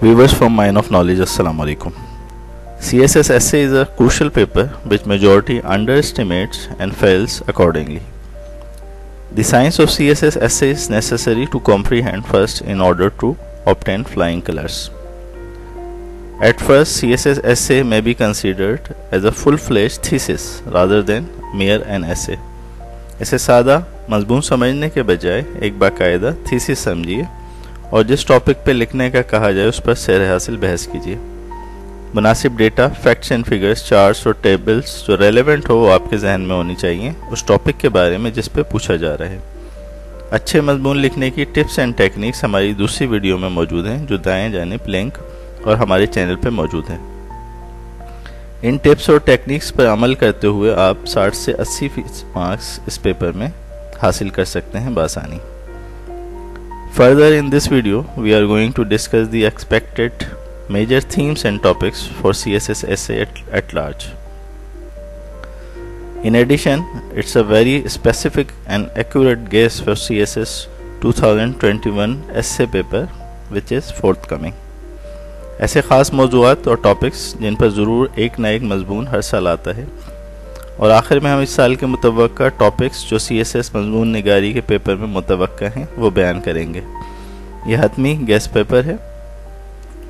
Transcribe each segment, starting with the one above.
Viewers from Mine of Knowledge, Assalamu alaikum. CSS essay is a crucial paper which majority underestimates and fails accordingly. The science of CSS essay is necessary to comprehend first in order to obtain flying colors. At first, CSS essay may be considered as a full-fledged thesis rather than mere an essay. इसे सादा मजबून समझने के बजाय एक बाकायदा thesis समझिए और जिस टॉपिक पे लिखने का कहा जाए, उस पर सैर हासिल बहस कीजिए। मुनासिब data facts and figures charts और टेबल्स जो रेलेवेंट हो, वो आपके जहन में होनी चाहिए, उस टॉपिक के बारे में जिस पे पूछा जा रहा है। अच्छे मजमून लिखने की टिप्स एंड टेक्निक्स हमारी दूसरी वीडियो में मौजूद हैं, जो दाएँ जाने लिंक और हमारे चैनल पर मौजूद हैं। इन टिप्स और टेक्निक्स पर अमल करते हुए आप 60 से 80 मार्क्स इस पेपर में हासिल कर सकते हैं बासानी Further in this video, we are going to discuss the expected major themes and topics for CSS essay at, at large. In addition, it's a very specific and accurate guess for CSS 2021 essay paper which is forthcoming. ऐसे ख़ास मौजूद और topics जिन पर ज़रूर एक ना एक मजमून हर साल आता है और आखिर में हम इस साल के मुतव टॉपिक्स जो सी एस एस मजमून निगारी के पेपर में मुतव हैं वो बयान करेंगे। यह हतमी गैस पेपर है।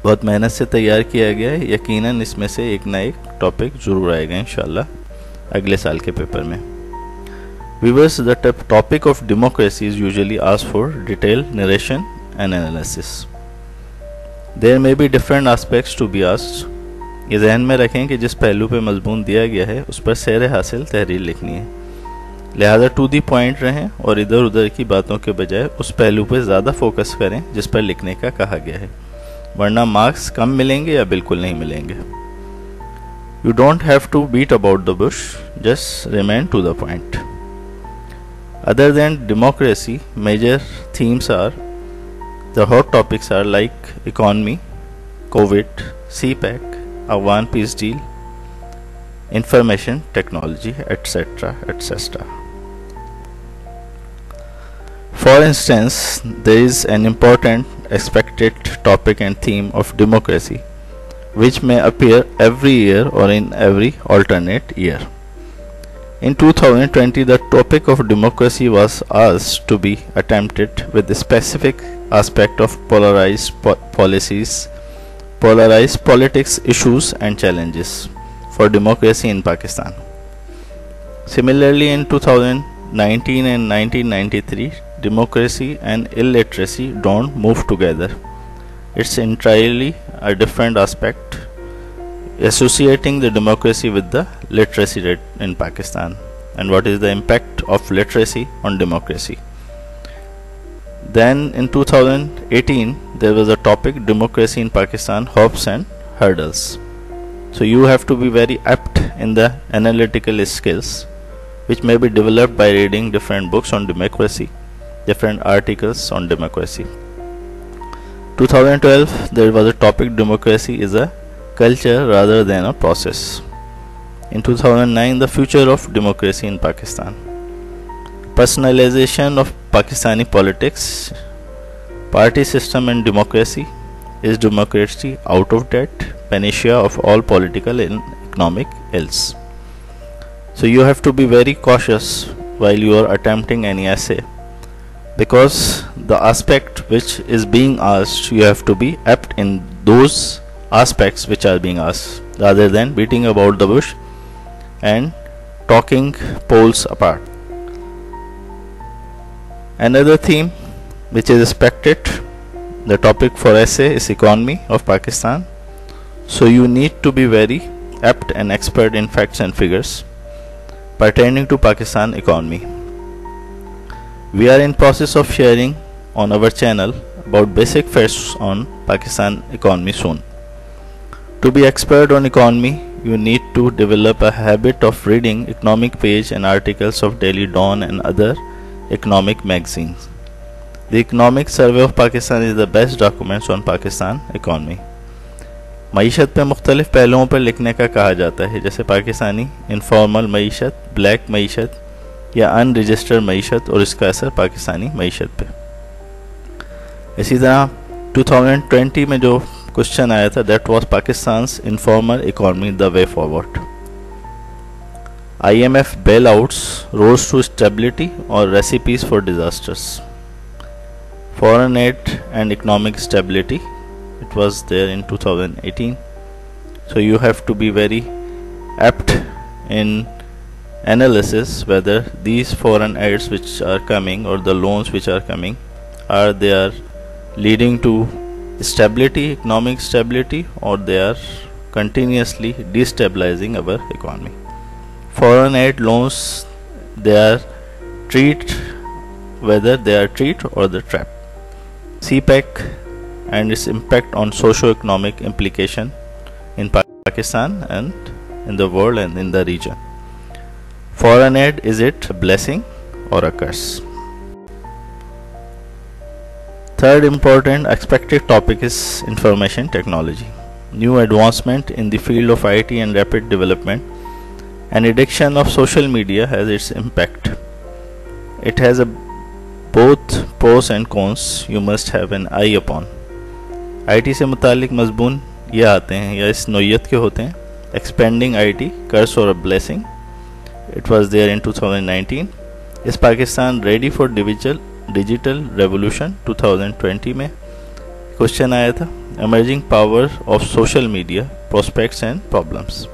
बहुत मेहनत से तैयार किया गया है। यकीनन इसमें से एक ना एक टॉपिक ज़रूर आएगा इन अगले साल के पेपर में। Viewers, the topic of democracy is usually asked for detailed narration and analysis. There may be different aspects to be asked ये जहन में रखें कि जिस पहलू पे मजमून दिया गया है उस पर सैर हासिल तहरीर लिखनी है। लिहाजा टू दी पॉइंट रहें और इधर उधर की बातों के बजाय उस पहलू पर ज़्यादा फोकस करें जिस पर लिखने का कहा गया है। वरना मार्क्स कम मिलेंगे या बिल्कुल नहीं मिलेंगे। You don't have to beat about the bush just remain to the point then democracy major themes are The hot topics are like economy, COVID, CPEC, one piece deal, information technology, etc. etc. For instance, there is an important expected topic and theme of democracy which may appear every year or in every alternate year. In 2020, the topic of democracy was asked to be attempted with a specific aspect of polarized po policies, polarized politics issues and challenges for democracy in Pakistan. Similarly, in 2019 and 1993, democracy and illiteracy don't move together. It's entirely a different aspect associating the democracy with the literacy rate in Pakistan and what is the impact of literacy on democracy. Then in 2018 there was a topic democracy in Pakistan hopes and hurdles. So you have to be very apt in the analytical skills which may be developed by reading different books on democracy, different articles on democracy. 2012 there was a topic democracy is a culture rather than a process. In 2009 the future of democracy in Pakistan. Personalization of Pakistani politics, party system and democracy. Is democracy out of date? Panacea of all political and economic ills. So you have to be very cautious while you are attempting any essay because the aspect which is being asked you have to be apt in those aspects which are being asked rather than beating about the bush and talking poles apart Another theme which is expected the topic for essay is economy of Pakistan. So you need to be very apt and expert in facts and figures pertaining to Pakistan economy. We are in process of sharing on our channel about basic facts on Pakistan economy soon. To be expert on economy, you need to develop a habit of reading economic page and articles of Daily Dawn and other economic magazines. The Economic Survey of Pakistan is the best documents on Pakistan economy. मीशत पे मुख्तलिफ़ पहलुओं पर लिखने का कहा जाता है जैसे पाकिस्तानी इनफॉर्मल मीशत ब्लैक मीशत या अनरजिस्टर्ड मीशत और इसका असर पाकिस्तानी मीशत पे इसी तरह 2020 में जो क्वेश्चन आया था that was Pakistan informal economy the way forward I M F bail bailouts rose to stability और recipes for disasters. Foreign aid and economic stability, it was there in 2018. So you have to be very apt in analysis whether these foreign aids which are coming or the loans which are coming are they are leading to stability economic stability or they are continuously destabilizing our economy foreign aid loans they are treat whether they are treat or the trap CPEC and its impact on socio-economic implication in Pakistan and in the world and in the region. Foreign aid is it a blessing or a curse? Third important expected topic is information technology. New advancement in the field of IT and rapid development an addiction of social media has its impact. It has a both pros and cons you must have an eye upon essay मुतालिक मजमून ये आते हैं, या इस नोयत के होते हैं। एक्सपेंडिंग आई टी कर्स और blessing it was there in two thousand nineteen is Pakistan ready for digital digital revolution two thousand twenty में क्वेश्चन आया था। Emerging power of social media prospects and problems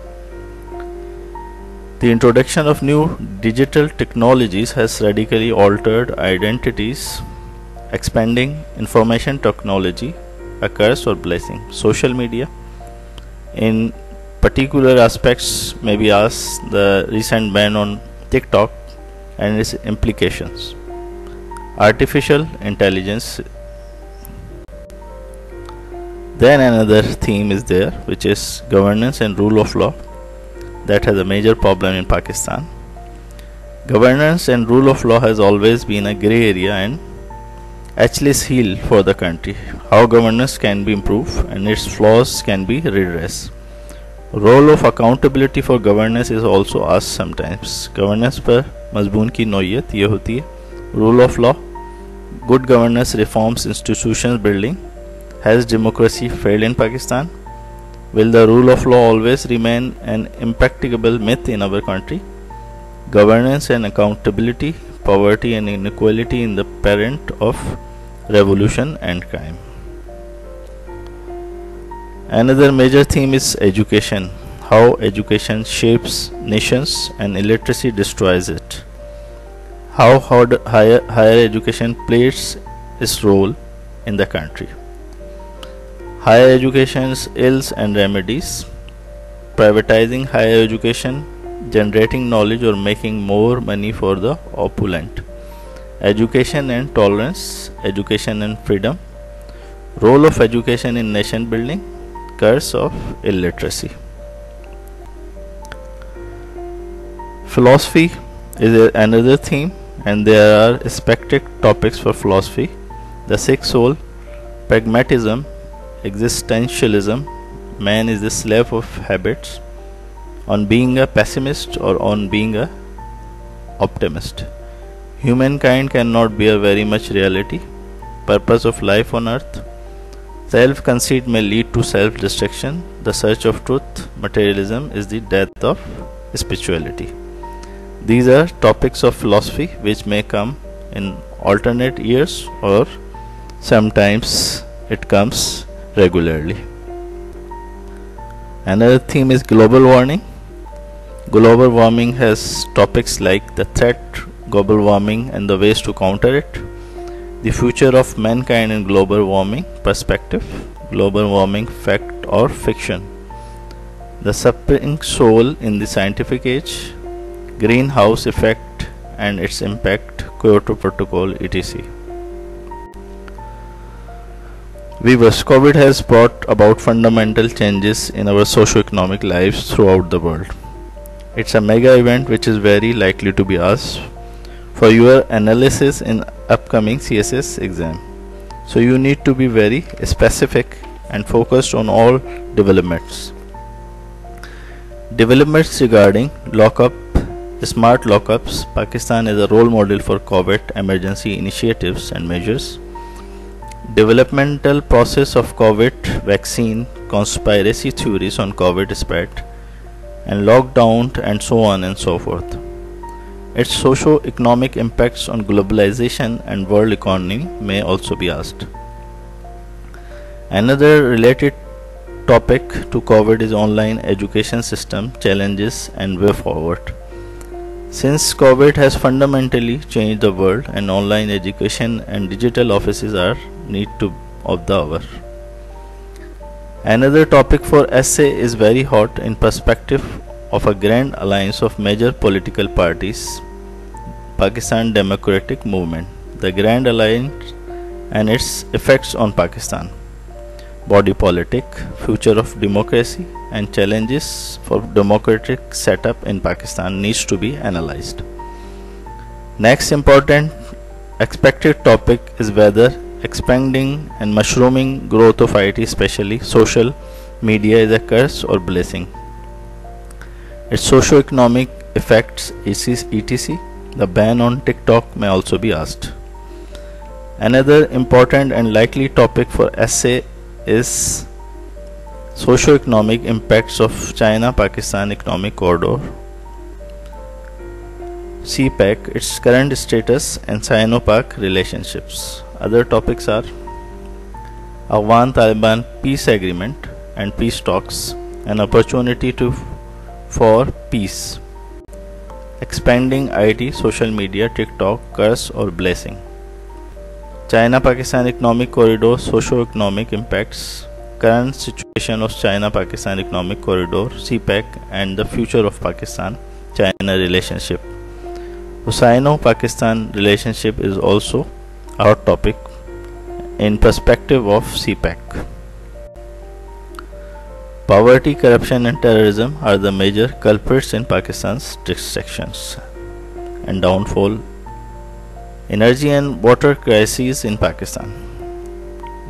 the introduction of new digital technologies has radically altered identities, expanding information technology, a curse or blessing. Social media, in particular aspects, may be asked the recent ban on TikTok and its implications. Artificial intelligence. Then another theme is there, which is governance and rule of law that has a major problem in Pakistan. Governance and rule of law has always been a grey area and Achilles heel for the country. How governance can be improved and its flaws can be redressed. Role of accountability for governance is also asked sometimes. Governance पर मजबून की नोयत ये होती है Rule of law, good governance reforms institutions building. Has democracy failed in Pakistan? Will the rule of law always remain an impracticable myth in our country? Governance and accountability, poverty and inequality in the parent of revolution and crime. Another major theme is education. How education shapes nations and illiteracy destroys it. How higher, higher education plays its role in the country higher education's ills and remedies. Privatizing higher education generating knowledge or making more money for the opulent. Education and tolerance education and freedom. Role of education in nation building curse of illiteracy. Philosophy is another theme and there are expected topics for philosophy. The sixth soul pragmatism existentialism, man is the slave of habits, on being a pessimist or on being a optimist. Humankind cannot bear very much reality, purpose of life on earth. Self conceit may lead to self destruction. The search of truth, materialism, is the death of spirituality. These are topics of philosophy which may come in alternate years or sometimes it comes regularly. Another theme is global warming. Global warming has topics like the threat, global warming, and the ways to counter it, the future of mankind in global warming perspective, global warming fact or fiction, the suffering soul in the scientific age, greenhouse effect and its impact, Kyoto Protocol, etc. Viewers, COVID has brought about fundamental changes in our socio-economic lives throughout the world. It's a mega event which is very likely to be asked for your analysis in upcoming CSS exam. So you need to be very specific and focused on all developments. Developments regarding lockup, smart lockups, Pakistan is a role model for COVID emergency initiatives and measures developmental process of COVID vaccine, conspiracy theories on COVID spread, and lockdown, and so on and so forth. Its socio-economic impacts on globalization and world economy may also be asked. Another related topic to COVID is online education system challenges and way forward. Since COVID has fundamentally changed the world and online education and digital offices are need to of the hour. Another topic for essay is very hot in perspective of a grand alliance of major political parties Pakistan Democratic Movement, the Grand Alliance and its effects on Pakistan, body politic, future of democracy, and challenges for democratic setup in Pakistan needs to be analyzed. Next important expected topic is whether expanding and mushrooming growth of IT, especially social media, is a curse or blessing. Its socio-economic effects, etc. The ban on TikTok may also be asked. Another important and likely topic for essay is socio-economic impacts of China-Pakistan Economic Corridor CPEC, its current status and Sino-Pak relationships. Other topics are Afghan-Taliban peace agreement and peace talks, an opportunity to for peace. Expanding IT, social media, TikTok, curse or blessing. China-Pakistan Economic Corridor socio-economic impacts, current situation of China-Pakistan Economic Corridor, CPEC and the future of Pakistan-China relationship. The Sino-Pakistan relationship is also our topic in perspective of CPEC. Poverty, corruption, and terrorism are the major culprits in Pakistan's distractions and downfall. Energy and water crises in Pakistan.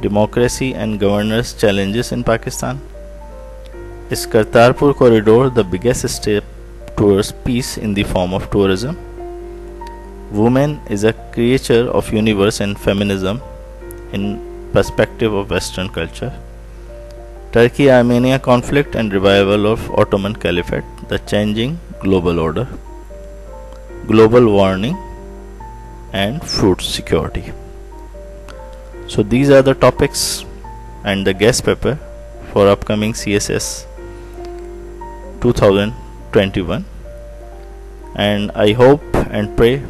Democracy and governance challenges in Pakistan. Is Kartarpur corridor the biggest step towards peace in the form of tourism? Woman is a creature of universe and feminism in perspective of Western culture. Turkey Armenia conflict and revival of Ottoman Caliphate, the changing global order, global warming, and food security. So, these are the topics and the guess paper for upcoming CSS 2021 and I hope and pray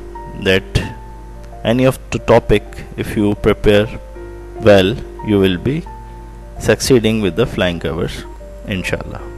that any of the topic if you prepare well you will be succeeding with the flying covers inshallah